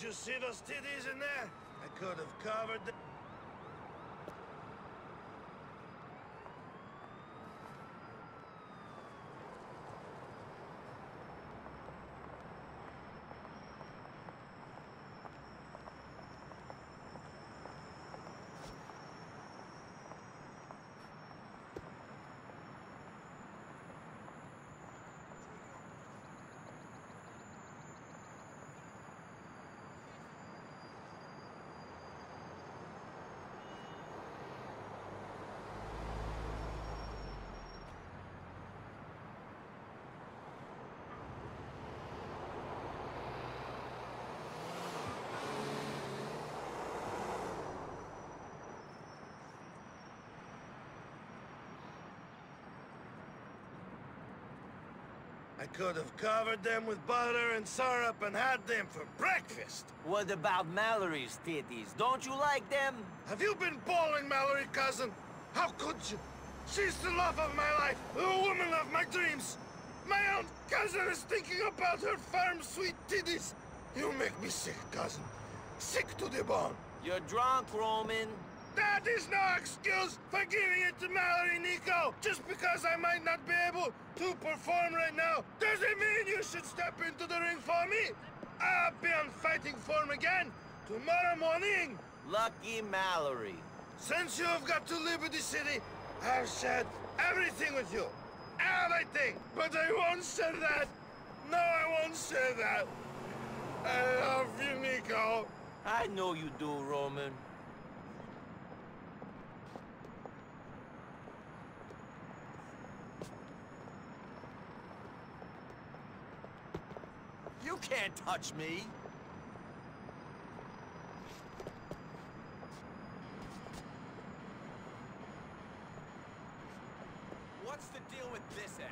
Did you see those titties in there? I could have covered them. I could have covered them with butter and syrup and had them for breakfast. What about Mallory's titties? Don't you like them? Have you been bawling, Mallory, cousin? How could you? She's the love of my life, the woman of my dreams. My own cousin is thinking about her firm, sweet titties. You make me sick, cousin. Sick to the bone. You're drunk, Roman. That is no excuse for giving it to Mallory, Just because I might not be able to perform right now doesn't mean you should step into the ring for me. I'll be on fighting form again tomorrow morning. Lucky Mallory. Since you have got to Liberty City, I've shared everything with you. Everything. But I won't say that. No, I won't say that. I love you, Niko. I know you do, Roman. You can't touch me! What's the deal with this?